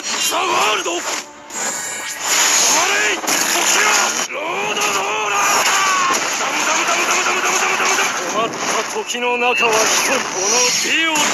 ザ・ワールド止いれ時よロードローラーダムダムダムダムダムダムダムダムダム困った時の中は一人このディオ